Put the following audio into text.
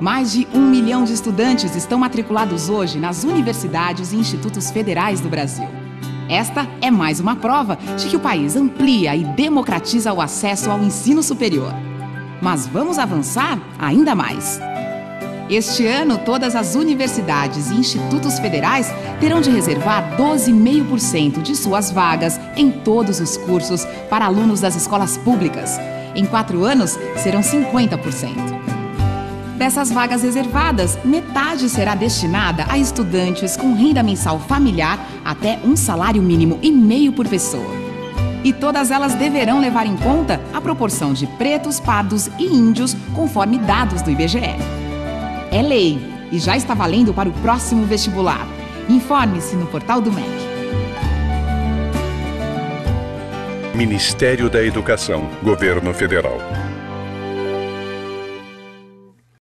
Mais de um milhão de estudantes estão matriculados hoje nas universidades e institutos federais do Brasil. Esta é mais uma prova de que o país amplia e democratiza o acesso ao ensino superior. Mas vamos avançar ainda mais. Este ano, todas as universidades e institutos federais terão de reservar 12,5% de suas vagas em todos os cursos para alunos das escolas públicas. Em quatro anos, serão 50%. Dessas vagas reservadas, metade será destinada a estudantes com renda mensal familiar até um salário mínimo e meio por pessoa. E todas elas deverão levar em conta a proporção de pretos, pardos e índios, conforme dados do IBGE. É lei e já está valendo para o próximo vestibular. Informe-se no portal do MEC. Ministério da Educação, Governo Federal.